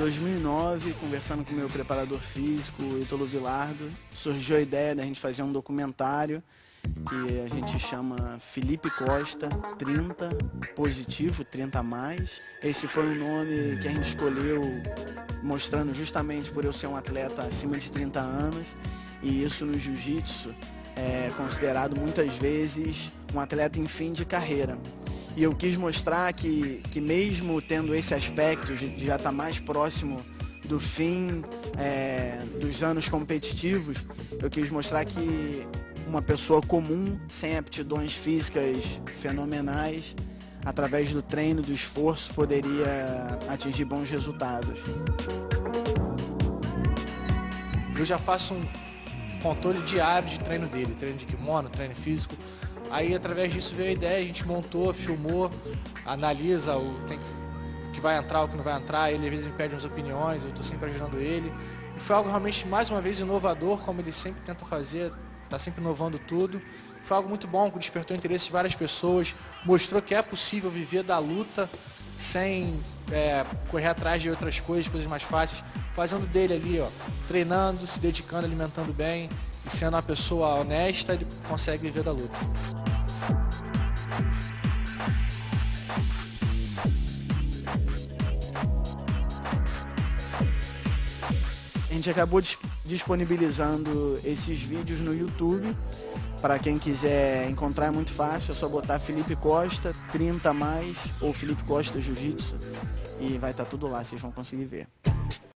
2009, conversando com meu preparador físico, Ítalo Vilardo, surgiu a ideia da gente fazer um documentário que a gente chama Felipe Costa 30 positivo, 30 mais. Esse foi o nome que a gente escolheu mostrando justamente por eu ser um atleta acima de 30 anos e isso no jiu-jitsu é considerado muitas vezes um atleta em fim de carreira. E eu quis mostrar que, que mesmo tendo esse aspecto de já estar tá mais próximo do fim é, dos anos competitivos, eu quis mostrar que uma pessoa comum, sem aptidões físicas fenomenais, através do treino, do esforço, poderia atingir bons resultados. Eu já faço um controle diário de treino dele, treino de kimono, treino físico. Aí através disso veio a ideia, a gente montou, filmou, analisa o tem que, que vai entrar, o que não vai entrar, ele às vezes me pede umas opiniões, eu estou sempre ajudando ele. E foi algo realmente mais uma vez inovador, como ele sempre tenta fazer, está sempre inovando tudo. Foi algo muito bom, despertou o interesse de várias pessoas, mostrou que é possível viver da luta sem é, correr atrás de outras coisas, coisas mais fáceis, fazendo dele ali, ó, treinando, se dedicando, alimentando bem e sendo uma pessoa honesta, ele consegue viver da luta. A gente acabou disponibilizando esses vídeos no YouTube. Para quem quiser encontrar é muito fácil, é só botar Felipe Costa, 30 mais, ou Felipe Costa Jiu-Jitsu, e vai estar tá tudo lá, vocês vão conseguir ver.